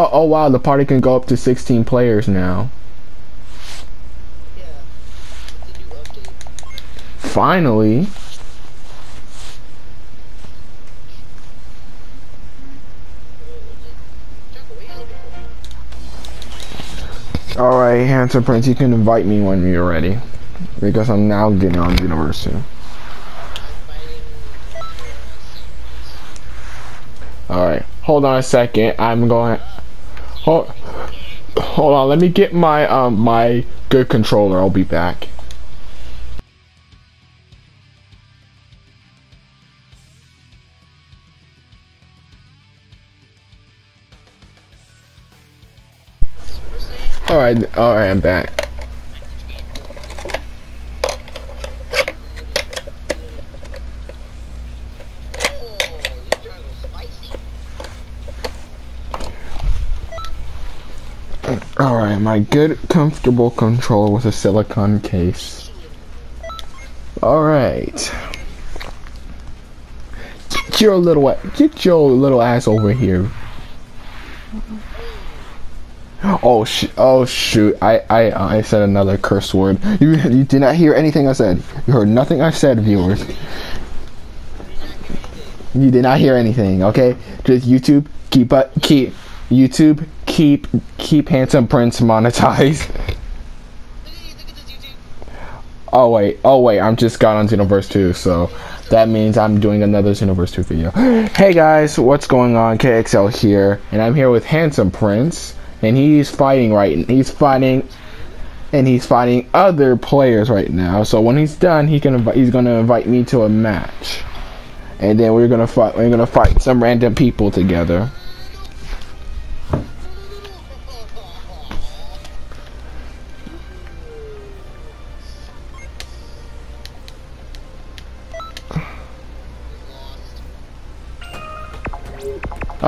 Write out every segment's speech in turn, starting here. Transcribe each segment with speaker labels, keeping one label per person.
Speaker 1: Oh, oh wow, the party can go up to 16 players now. Finally. Alright, Handsome Prince, you can invite me when you're ready. Because I'm now getting on university. Alright, hold on a second. I'm going. Hold, hold on, let me get my um my good controller. I'll be back. Alright, alright, I'm back.
Speaker 2: Oh, you trying to go spicy?
Speaker 1: Alright, my good, comfortable controller with a silicone case. Alright. Get your little get your little ass over here. Oh sh oh shoot. I I I said another curse word. You you did not hear anything I said. You heard nothing I said, viewers. You did not hear anything, okay? Just YouTube keep up keep YouTube keep keep handsome prince monetized. Oh wait, oh wait, I'm just got on Xenoverse 2, so that means I'm doing another Xenoverse 2 video. hey guys, what's going on? KXL here, and I'm here with Handsome Prince, and he's fighting right he's fighting and he's fighting other players right now. So when he's done, he can he's gonna invite me to a match. And then we're gonna fight we're gonna fight some random people together.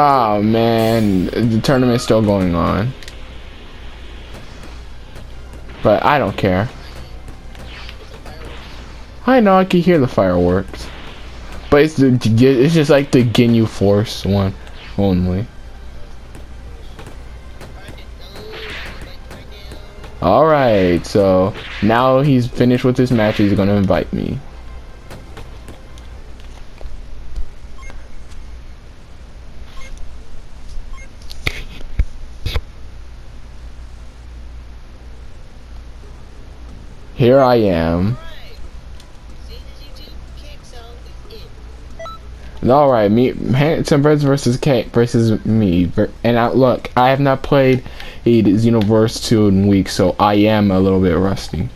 Speaker 1: Oh man, the tournament's still going on. But I don't care. I know I can hear the fireworks. But it's the it's just like the Ginyu Force one only. Alright, so now he's finished with his match, he's gonna invite me. Here I am. All right, me Handsome Birds versus Kate versus me. And I, look, I have not played Xenoverse 2 in weeks, so I am a little bit rusty.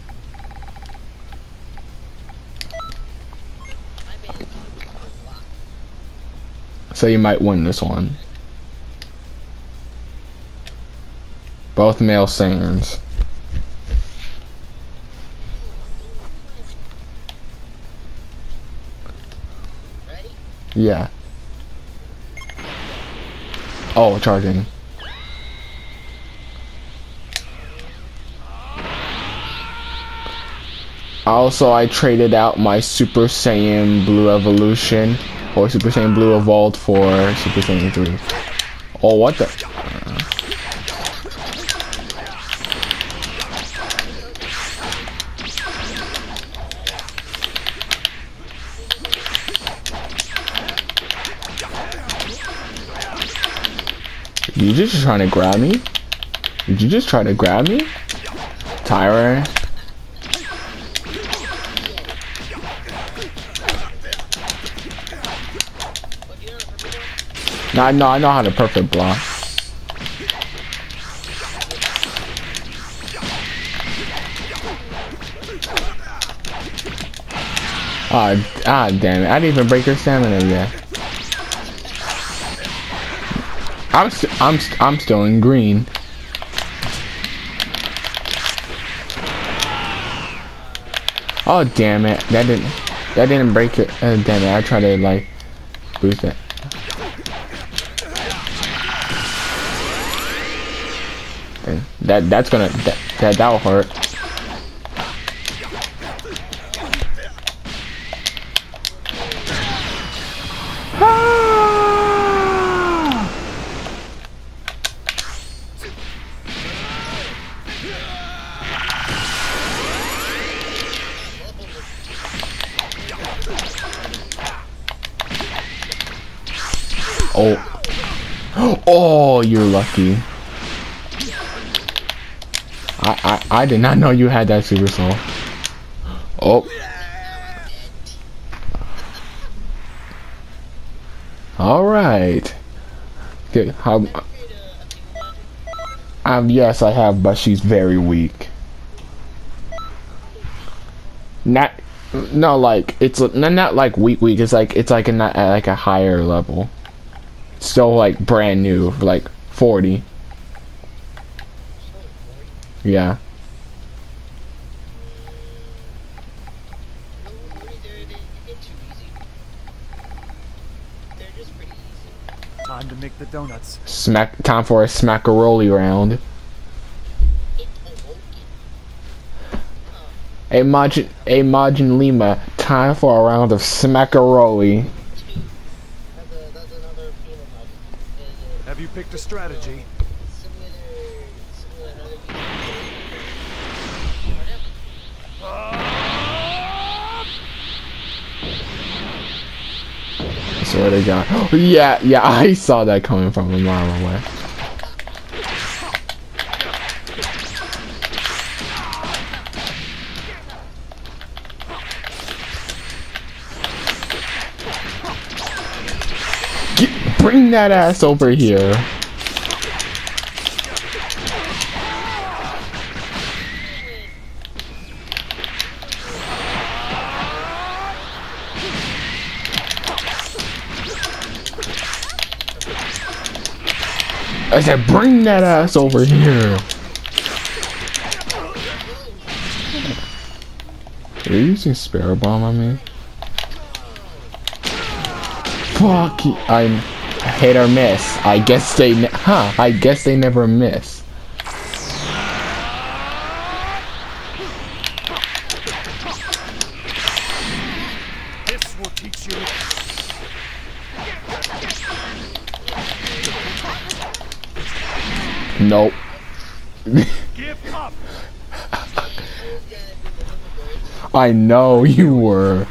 Speaker 1: So you might win this one. Both male singers. Yeah. Oh, charging. Also, I traded out my Super Saiyan Blue Evolution or Super Saiyan Blue Evolved for Super Saiyan 3. Oh, what the? You just trying to grab me? Did you just try to grab me? Tyra? No, I know, I know how to perfect block. Ah, ah, damn it! I didn't even break your stamina yet. I'm, st I'm, st I'm still in green. Oh damn it! That didn't, that didn't break it. Uh, damn it! I tried to like boost it. That that's gonna that that'll hurt. You're lucky. I, I, I did not know you had that super soul. Oh. Alright. Okay, how, um, yes, I have, but she's very weak. Not, no, like it's not, not like weak, weak. It's like it's like a not like a higher level. Still like brand new, like forty. Yeah.
Speaker 3: Time to make the donuts.
Speaker 1: Smack. Time for a smackaroli round. A Majin, a Majin Lamia. Time for a round of smackaroli.
Speaker 3: Picked a strategy?
Speaker 1: God. Yeah, yeah, I saw that coming from a mile away. Bring that ass over here. I said, bring that ass over here. Are you using Sparrow Bomb on me? Fuck, you- I hit or miss. I guess they, huh, I guess they never miss.
Speaker 3: This will teach you.
Speaker 1: Nope. I know you were.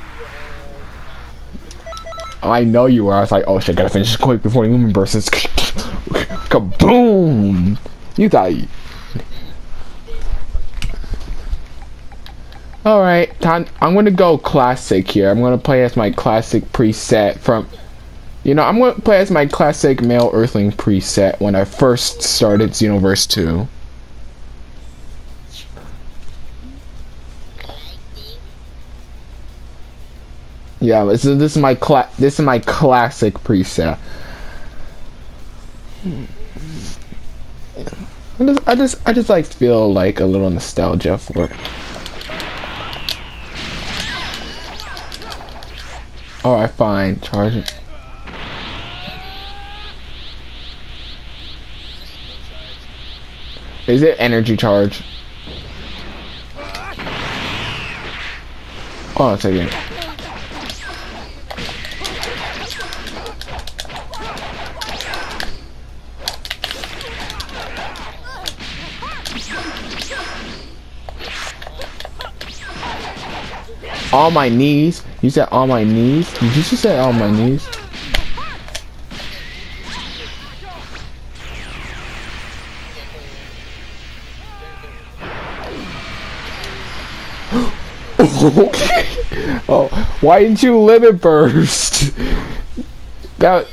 Speaker 1: I know you were. I was like, oh shit, gotta finish this quick before the lumen bursts. Kaboom! You thought. You... All right, time. I'm gonna go classic here. I'm gonna play as my classic preset from. You know, I'm gonna play as my classic male Earthling preset when I first started Xenoverse 2. Yeah, this is this is my cla- this is my classic preset. I just I just I just like feel like a little nostalgia for it. Alright, fine. Charge it. Is it energy charge? Hold on a second. On my knees? You said on my knees? Did you just say on my knees? okay. Oh, why didn't you live it burst? That.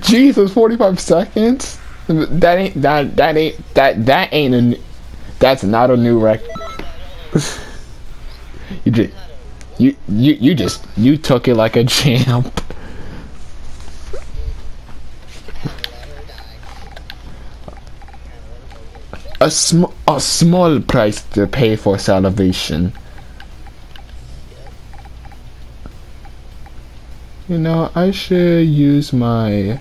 Speaker 1: Jesus, 45 seconds? That ain't that that ain't that that ain't a that's not a new record. You just you you you just you took it like a champ. A sm a small price to pay for salvation. You know, I should use my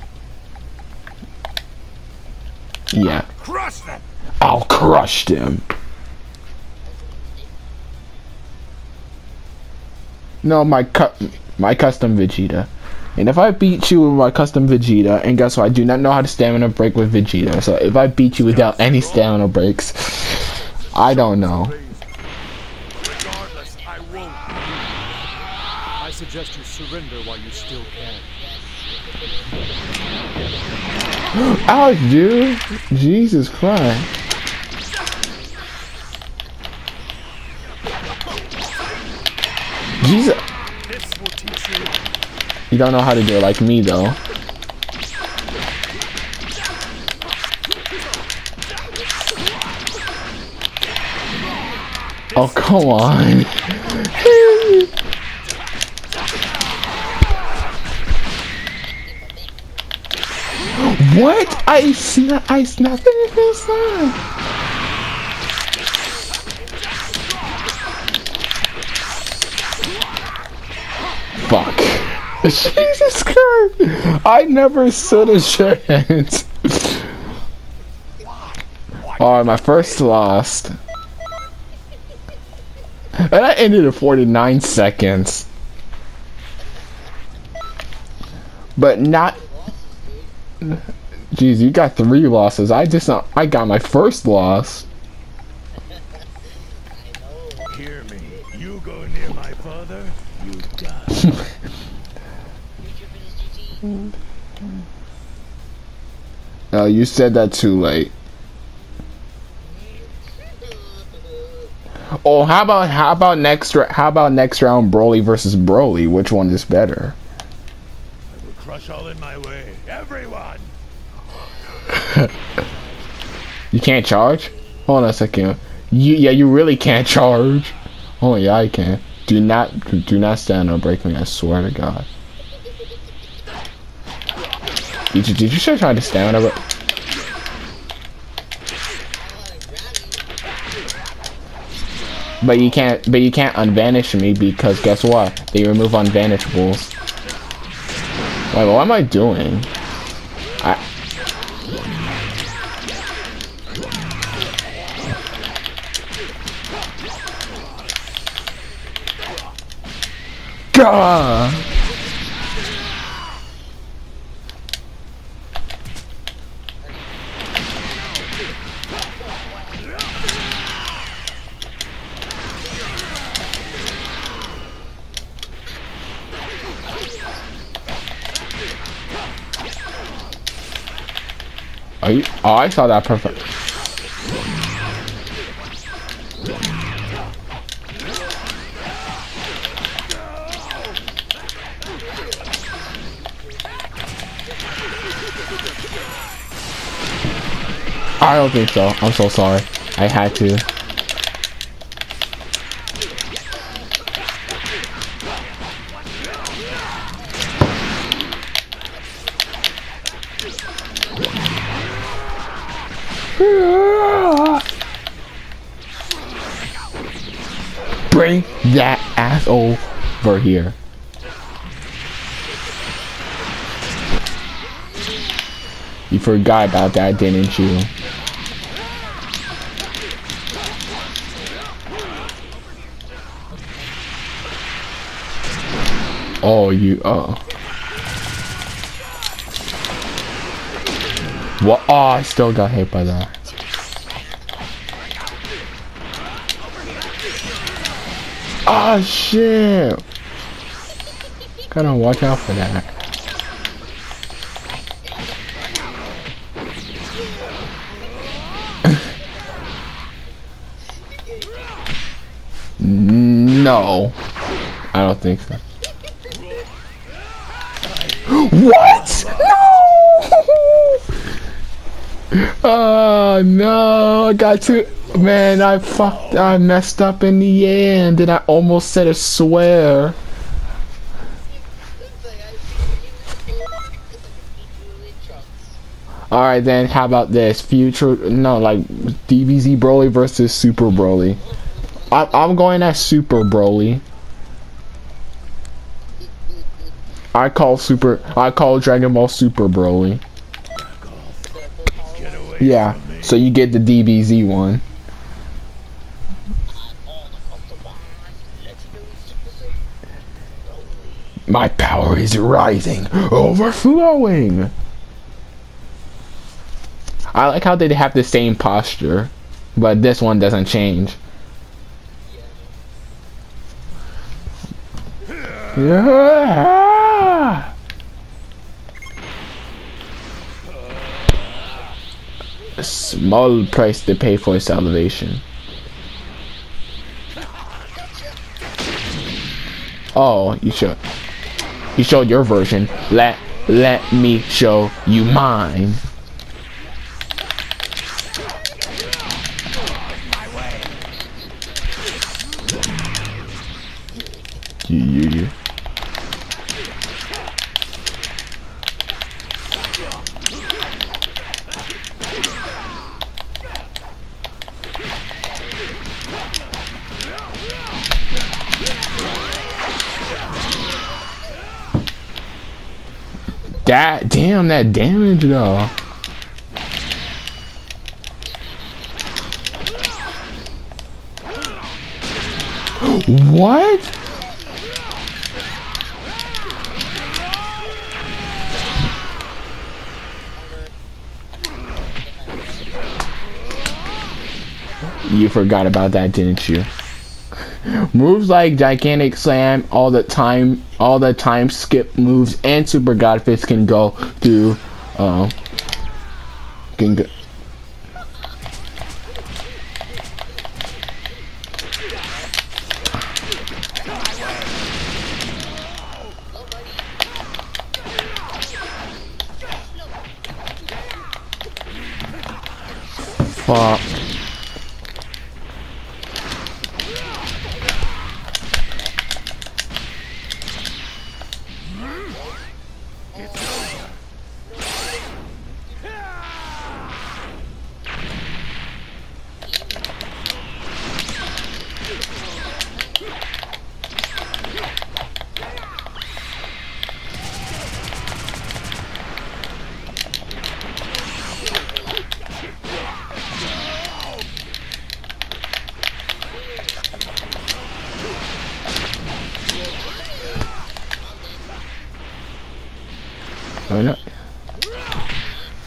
Speaker 1: yeah.
Speaker 3: Crush them.
Speaker 1: I'll crush them. No, my cut, my custom Vegeta. And if I beat you with my custom Vegeta, and guess what? I do not know how to stamina break with Vegeta. So if I beat you without any stamina breaks, I don't know.
Speaker 3: Regardless, I won't. I suggest you surrender while you still can.
Speaker 1: Ouch, dude. Jesus Christ. Jesus.
Speaker 3: You.
Speaker 1: Don't know how to do it like me, though. Oh, come on. what? I sna I snapped it Jesus Christ. I never stood a chance. Alright, my first lost. And I ended at 49 seconds. But not. Jeez, you got three losses. I just not. I got my first loss.
Speaker 2: GG.
Speaker 1: Oh, you said that too late. Oh, how about how about next how about next round Broly versus Broly? Which one is better?
Speaker 3: I will crush all in my way. Everyone!
Speaker 1: You can't charge? Hold on a second. You yeah, you really can't charge. Oh yeah, I can. Do not do not stand or break me. I swear to God. Did you did you try to stand over? But you can't but you can't unvanish me because guess what? They remove unvanishables. Wait, what am I doing? I. Are you? Oh, I saw that perfect. I don't think so. I'm so sorry. I had to. Bring that ass over here. You forgot about that, didn't you? Oh, you, uh. oh. What? Oh, I still got hit by that. Oh, shit. Gotta watch out for that. No. I don't think so. What? No! Oh no, I got to man, I fucked I messed up in the end and I almost said a swear.
Speaker 2: Looks like I see you in trunks.
Speaker 1: Alright then, how about this? Future no, like DBZ Broly versus Super Broly. I I'm going as Super Broly. I call Super I call Dragon Ball Super Broly. Yeah, so you get the DBZ one.
Speaker 2: All across the line. Legendary Super Saiyan.
Speaker 1: My power is rising, overflowing. I like how they have the same posture, but this one doesn't change. Yeah. A small price to pay for salvation. Oh, you showed. You showed your version. Let let me show you mine. You. That damn that damage though. What? You forgot about that, didn't you? Moves like gigantic slam, all the time, all the time skip moves, and super god fist can go through. Uh, can go.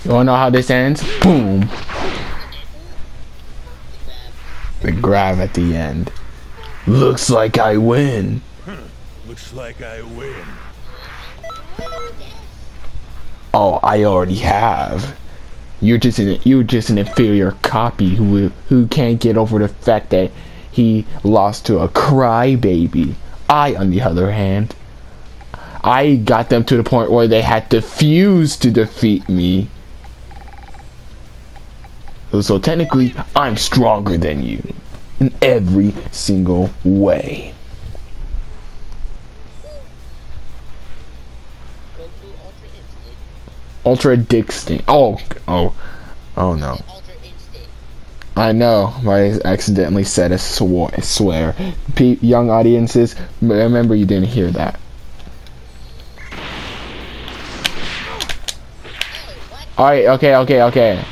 Speaker 1: You wanna know how this ends? Boom. The grab at the end. Looks like I win. Hmm.
Speaker 3: Looks like I win.
Speaker 1: Oh, I already have. You're just an you're just an inferior copy who who can't get over the fact that he lost to a crybaby. I, on the other hand, I got them to the point where they had to fuse to defeat me. So technically, I'm stronger than you in every single way.
Speaker 2: Ultra.
Speaker 1: Dixting. Oh, oh, oh no. I know, I accidentally said a swear. swear. Pe- young audiences, remember you didn't hear that. Alright, okay, okay, okay.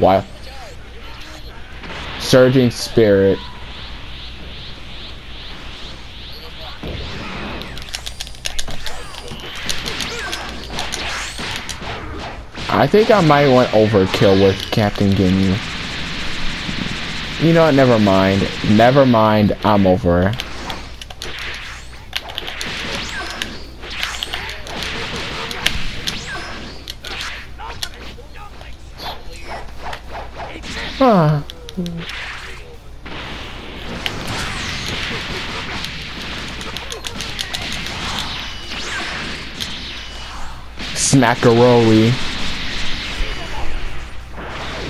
Speaker 1: Why? Surging Spirit. I think I might want overkill with Captain Ginyu. You know what? Never mind. Never mind. I'm over. Smackaroli.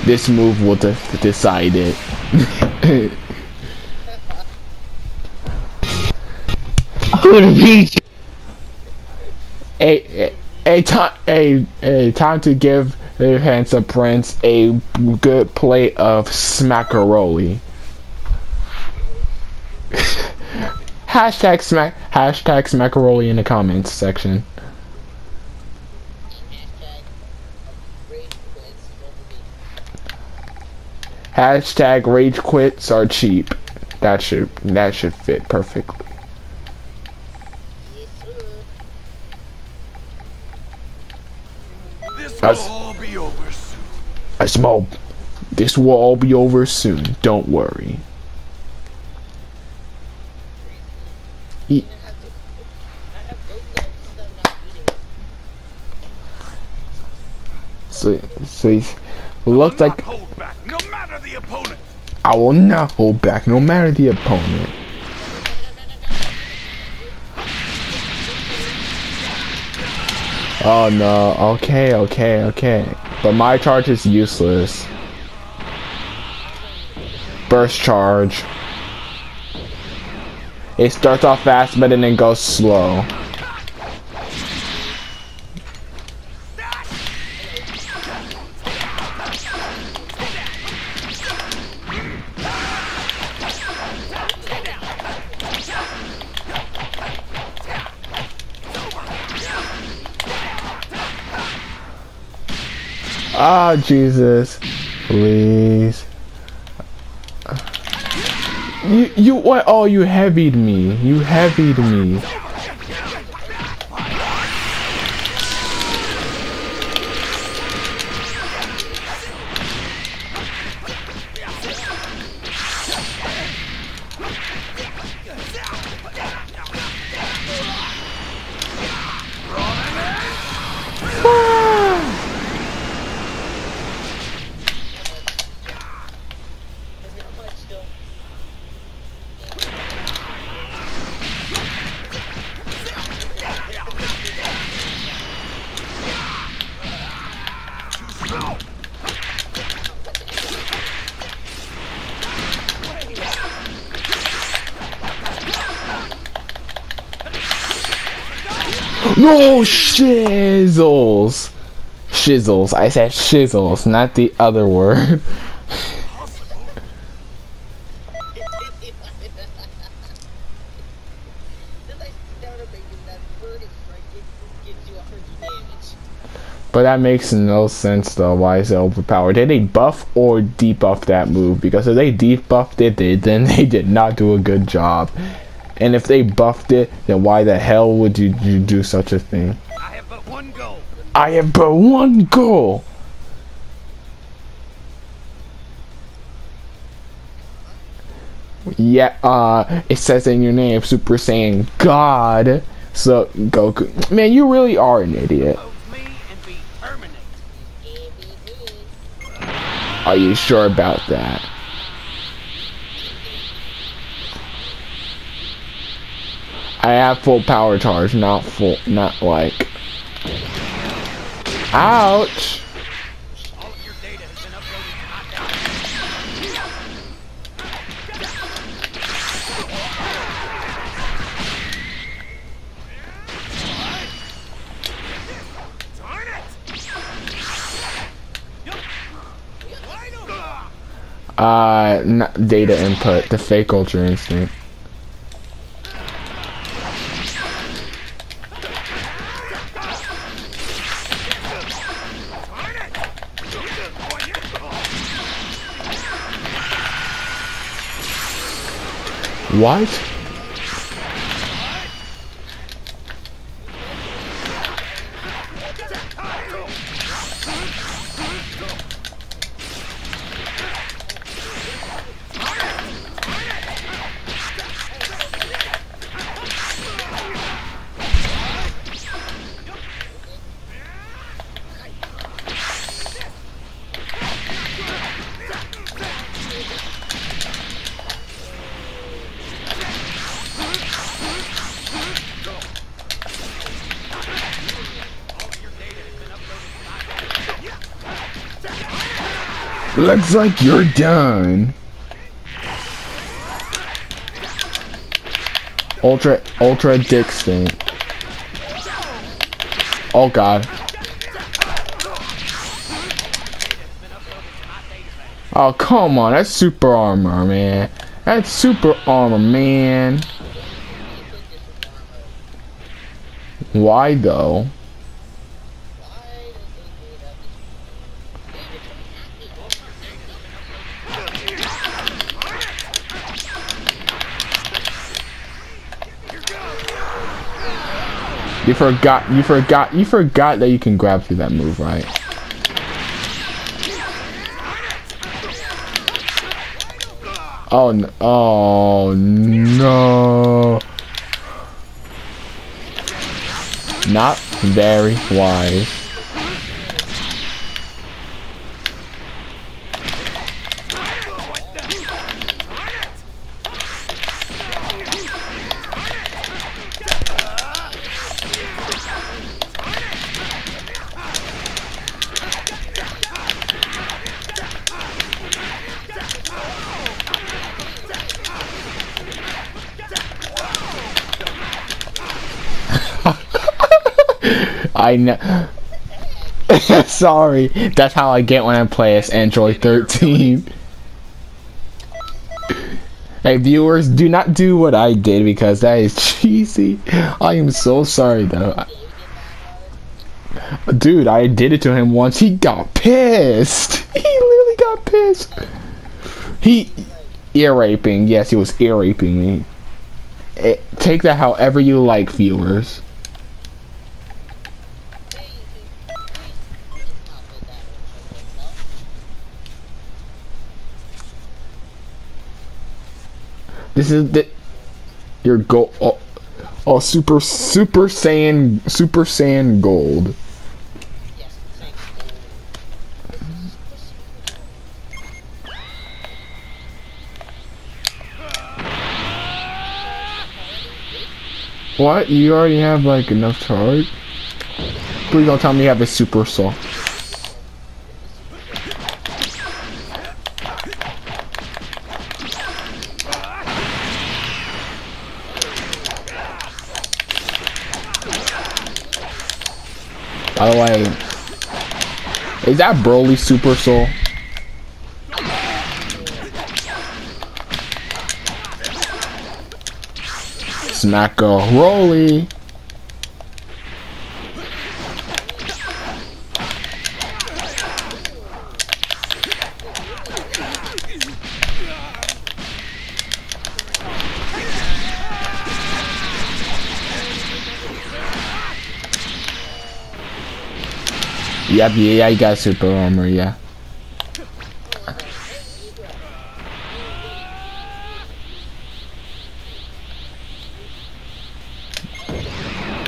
Speaker 1: This move will de decide it.
Speaker 4: Beat you.
Speaker 1: a, a, a, time, a, a time to give the handsome prince a good plate of smackaroli. hashtag smack hashtag smackaroli in the comments section.
Speaker 2: Hashtag rage quits over me.
Speaker 1: Hashtag rage quits are cheap. That should that should fit perfectly.
Speaker 2: Sir.
Speaker 1: As-
Speaker 3: all be over soon.
Speaker 1: Asmo, this will all be over soon. Don't worry. So, so he's, looks
Speaker 3: Will
Speaker 1: like
Speaker 3: opponent.
Speaker 1: I will not hold back, no matter the opponent. Oh no, okay, okay, okay. But my charge is useless. Burst charge. It starts off fast, but then it goes slow. Ah, Jesus. Please. You, you, what? Oh, you heavied me. You heavied me. No shizzles. Shizzles. I said shizzles, not the other word.
Speaker 2: Then I sit down and make that burning strike it gives you 100 damage.
Speaker 1: But that makes no sense though. Why is it overpowered? Did they buff or debuff that move? Because if they debuffed it, then they did not do a good job. And if they buffed it, then why the hell would you, you do such a thing?
Speaker 3: I have but one goal.
Speaker 1: I have but one goal. Yeah, uh, it says in your name, Super Saiyan God. So, Goku. Man, you really are an idiot.
Speaker 3: Oppose me and be permanent.
Speaker 1: Are you sure about that? I have full power charge, not full, not like. Ouch! Uh, data input, the fake ultra instinct. What? Looks like you're done. Ultra, ultra dick stink. Oh god. Oh come on, that's super armor, man. That's super armor, man. Why though? You forgot, you forgot, you forgot that you can grab through that move, right? Oh, no. oh no. Not very wise. I know. Sorry, that's how I get when I play as Android 13. hey, viewers, do not do what I did because that is cheesy. I am so sorry, though. Dude, I did it to him once. He got pissed. He literally got pissed. He ear raping. Yes, he was ear raping me. It, take that however you like, viewers. This is the your gold. Oh, oh, super super saiyan super saiyan gold. What? You already have like enough charge? Please don't tell me you have a super soul. By the way, is that Broly Super Soul? Smack a Roly. Yep, yeah, yeah, you got super armor, yeah.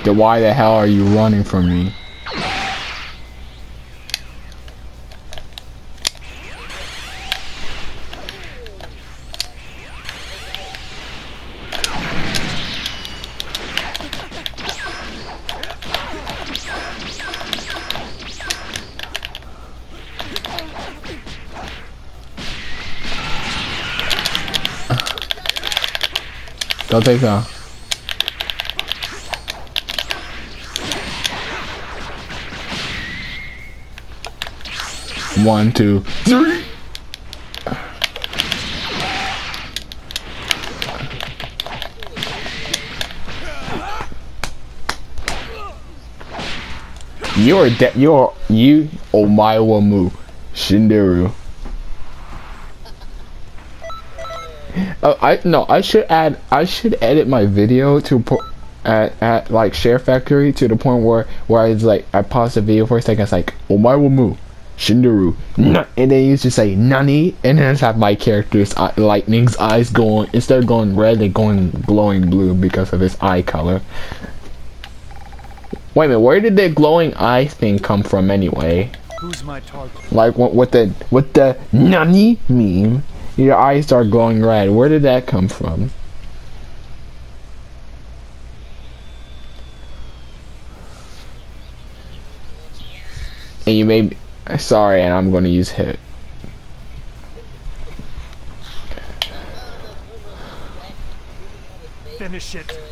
Speaker 1: Then why the hell are you running from me? Don't take that. One, two, three. You're de- you're you Omaewamu Shinderu. Oh, I no, I should add. I should edit my video to po- at at like Share Factory to the point where where I like I pause the video for a second. It's like Omaewamu Shinderu, mm. Na- and then you just say Nani, and then just have my character's eye, lightning's eyes going instead of going red, they're going glowing blue because of his eye color. Wait a minute, where did the glowing eye thing come from anyway?
Speaker 3: Who's my target?
Speaker 1: Like what with the What the Nani meme, your eyes start glowing red. Where did that come from? And you may be, sorry, and I'm going to use hit.
Speaker 3: Finish it.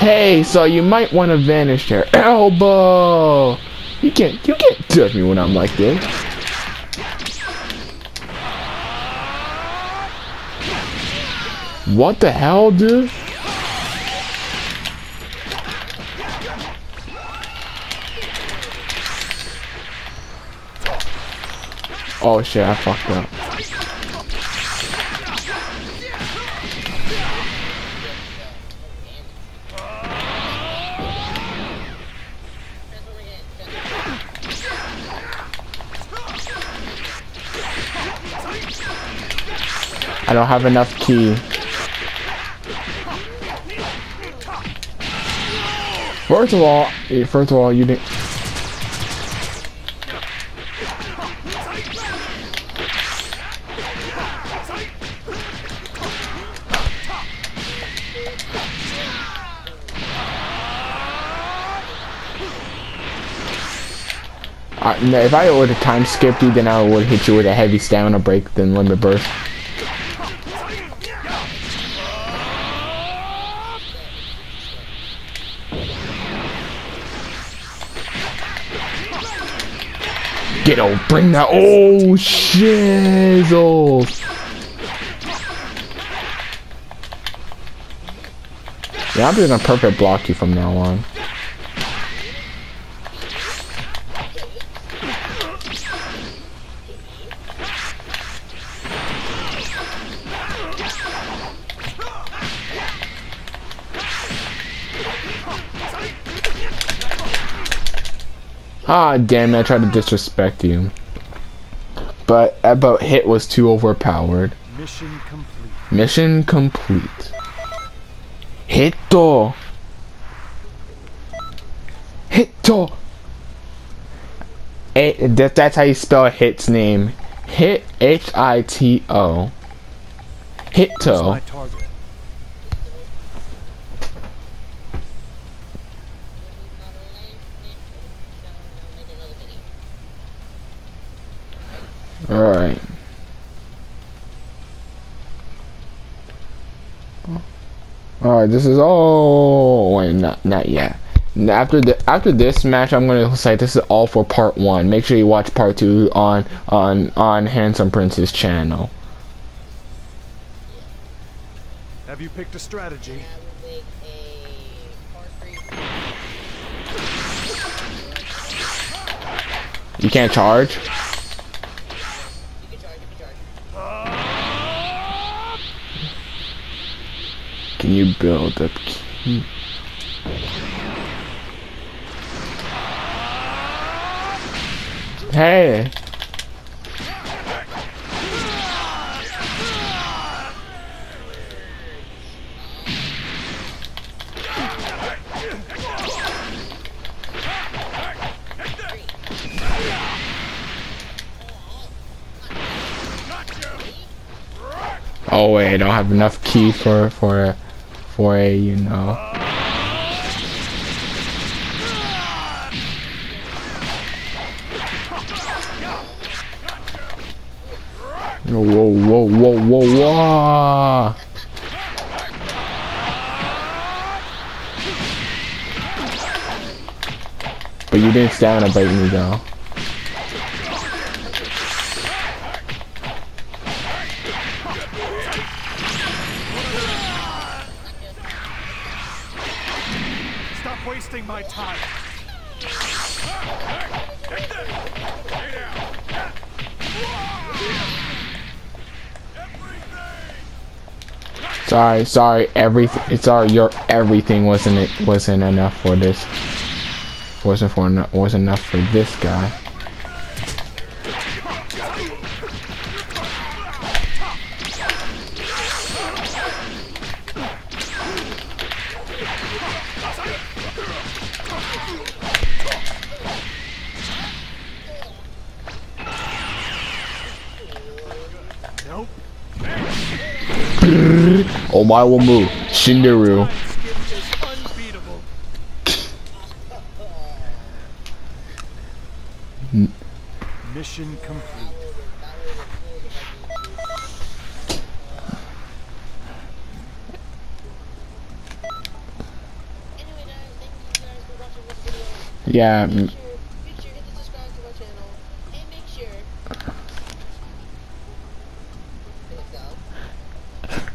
Speaker 1: Hey, so you might want to vanish there. Elbow! You can't, you can't touch me when I'm like this. What the hell, dude? Oh shit, I fucked up. I don't have enough ki. First of all, eh, first of all, you didn't. Uh, if I would have time skipped you, then I would hit you with a heavy stamina break, then limit burst. Get on, bring that. Oh, shizzles. Oh. Yeah, I'm doing a perfect block you from now on. Ah, damn it, I tried to disrespect you. But, but hit was too overpowered.
Speaker 3: Mission complete.
Speaker 1: Mission complete. Hito! Hito! A, that, that's how you spell Hit's name. Hit, H-I-T-O. Hito.
Speaker 3: My target.
Speaker 1: Alright. Alright, this is all wait, not not yet. After the after this match, I'm gonna say this is all for part one. Make sure you watch part two on on on Handsome Prince's channel.
Speaker 3: Have you picked a strategy?
Speaker 2: Yeah, we'll make a part three.
Speaker 1: You can't charge.
Speaker 2: You can charge, you can charge.
Speaker 1: Can you build up? ki? Hey. Oh wait, I don't have enough ki for for a a you know. Whoa, whoa, whoa, whoa, whoa! But you didn't stamina bite me though. Sorry, sorry, everything. Sorry, your everything wasn't it wasn't enough for this. Wasn't for wasn't enough for this guy. Oh my will move. Shinderu.
Speaker 3: Skip. Mission complete.
Speaker 2: Anyway,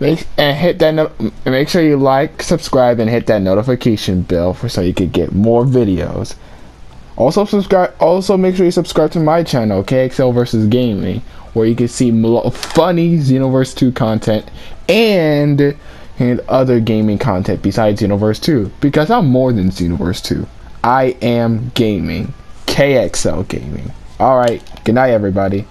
Speaker 2: Make and
Speaker 1: hit that. No, make sure you like, subscribe, and hit that notification bell for so you can get more videos. Also subscribe. Also make sure you subscribe to my channel, KXL versus Gaming, where you can see funny Xenoverse 2 content and and other gaming content besides Xenoverse 2. Because I'm more than Xenoverse 2. I am gaming. KXL Gaming. All right. Good night, everybody.